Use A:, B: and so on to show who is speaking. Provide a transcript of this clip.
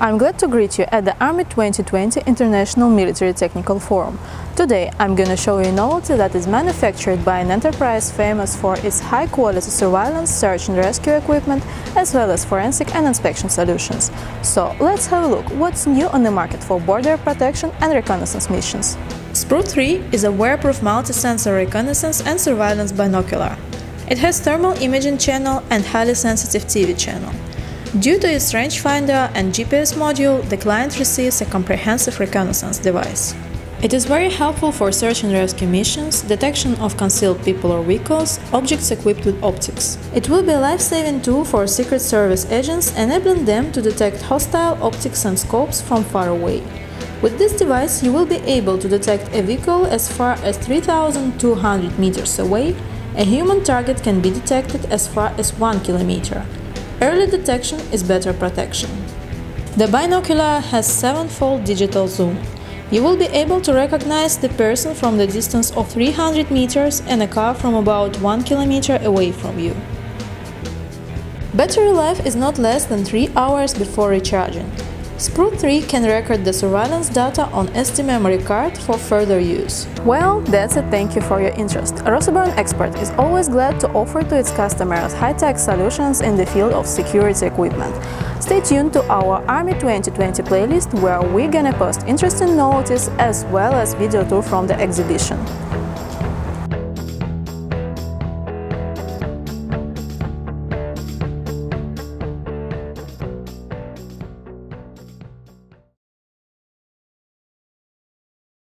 A: I'm glad to greet you at the Army 2020 International Military Technical Forum. Today I'm gonna show you a novelty that is manufactured by an enterprise famous for its high-quality surveillance, search and rescue equipment, as well as forensic and inspection solutions. So let's have a look what's new on the market for border protection and reconnaissance missions. SPRUT 3 is a wearproof multi-sensor reconnaissance and surveillance binocular. It has thermal imaging channel and highly sensitive TV channel. Due to its rangefinder and GPS module, the client receives a comprehensive reconnaissance device. It is very helpful for search and rescue missions, detection of concealed people or vehicles, objects equipped with optics. It will be a life-saving tool for Secret Service agents, enabling them to detect hostile optics and scopes from far away. With this device, you will be able to detect a vehicle as far as 3200 meters away. A human target can be detected as far as 1 kilometer. Early detection is better protection. The binocular has 7-fold digital zoom. You will be able to recognize the person from the distance of 300 meters and a car from about 1 kilometer away from you. Battery life is not less than 3 hours before recharging. SPRUT 3 can record the surveillance data on SD memory card for further use. Well, that's it, thank you for your interest. Rosoboronexport is always glad to offer to its customers high-tech solutions in the field of security equipment. Stay tuned to our Army 2020 playlist where we're gonna post interesting notices as well as video tour from the exhibition.